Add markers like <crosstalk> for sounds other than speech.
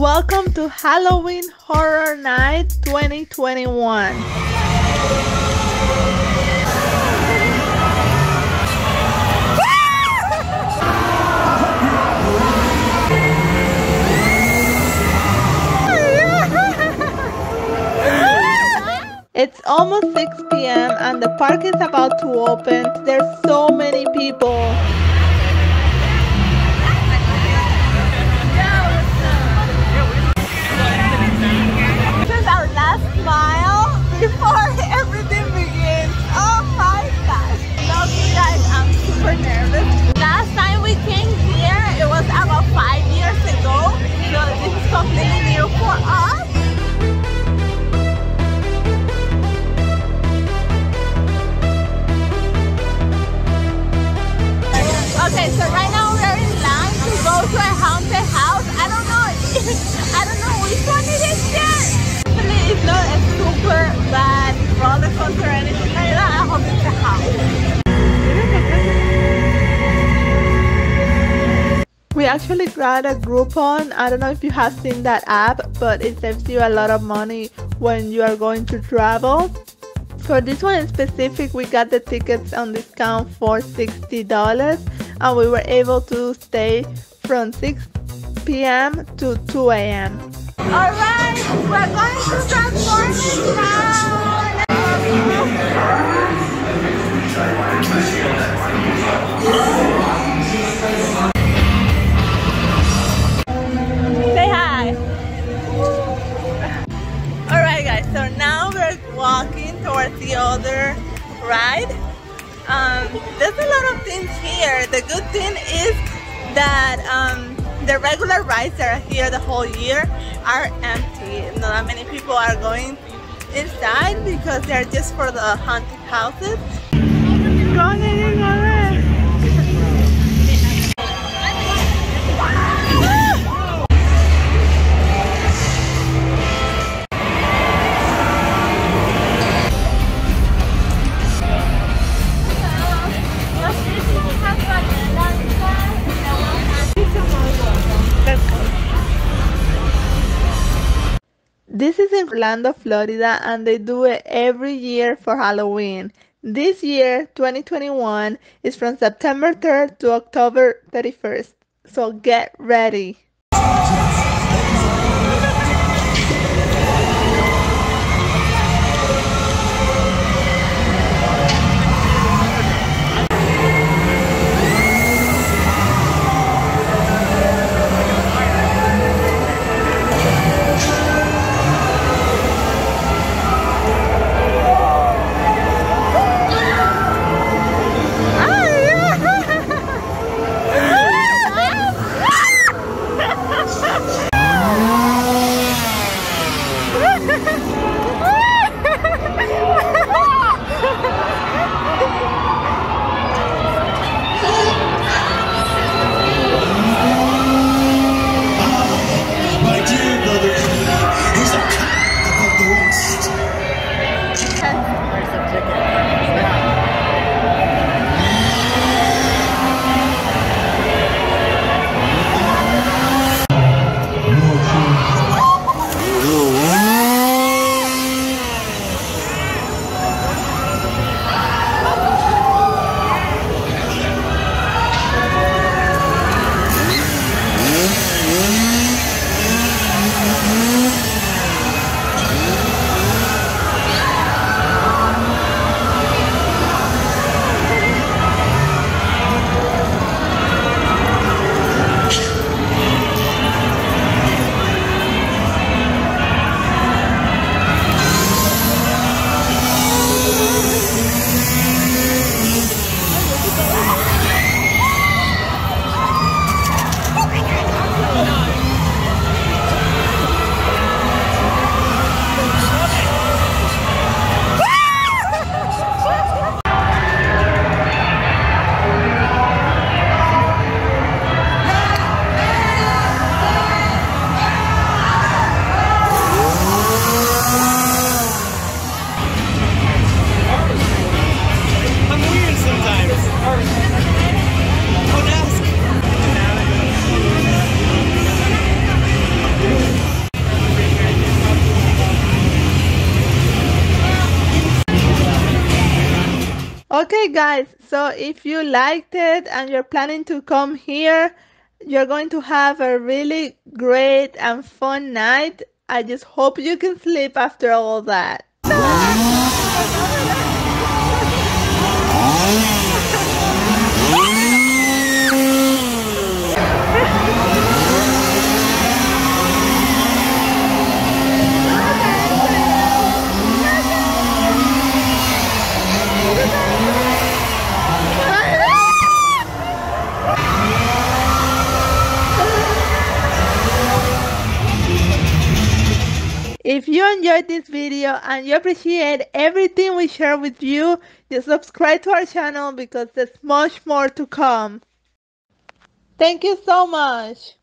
Welcome to Halloween Horror Night 2021. It's almost 6 p.m. and the park is about to open. There's so many people. <laughs> before actually a Groupon. I don't know if you have seen that app, but it saves you a lot of money when you are going to travel. For this one in specific, we got the tickets on discount for $60 and we were able to stay from 6 p.m. to 2 a.m. Alright, we're going to here. The good thing is that um, the regular rides that are here the whole year are empty. Not that many people are going inside because they're just for the haunted houses. This is in Orlando, Florida, and they do it every year for Halloween. This year, 2021, is from September 3rd to October 31st. So get ready. Okay guys, so if you liked it and you're planning to come here, you're going to have a really great and fun night. I just hope you can sleep after all that. If you enjoyed this video and you appreciate everything we share with you, just subscribe to our channel because there's much more to come. Thank you so much.